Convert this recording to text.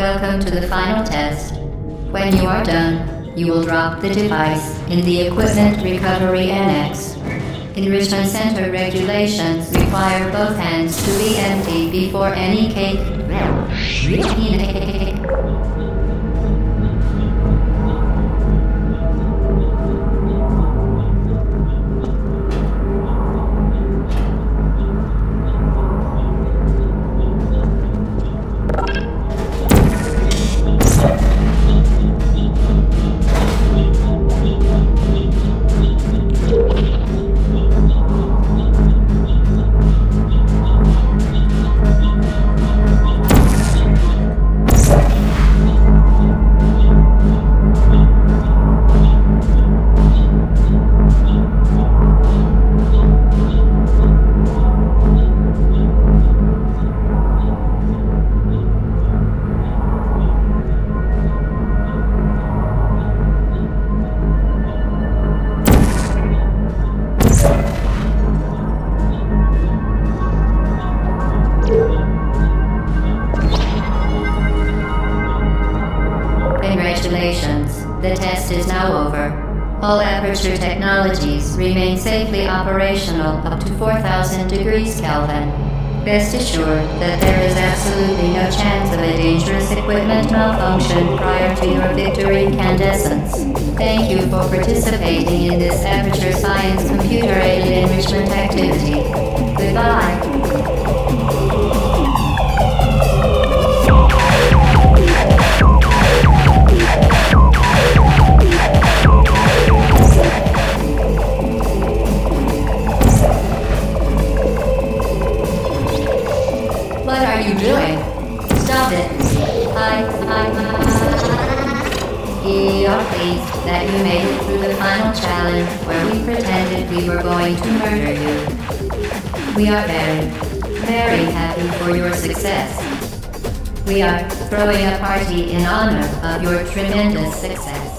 Welcome to the final test. When you are done, you will drop the device in the Equipment Recovery Annex. Enrichment Center regulations require both hands to be empty before any cake. Test is now over. All Aperture technologies remain safely operational up to 4000 degrees Kelvin. Rest assured that there is absolutely no chance of a dangerous equipment malfunction prior to your victory incandescence. Thank you for participating in this Aperture Science computer-aided enrichment activity. Goodbye. That you made it through the final challenge where we pretended we were going to murder you. We are very, very happy for your success. We are throwing a party in honor of your tremendous success.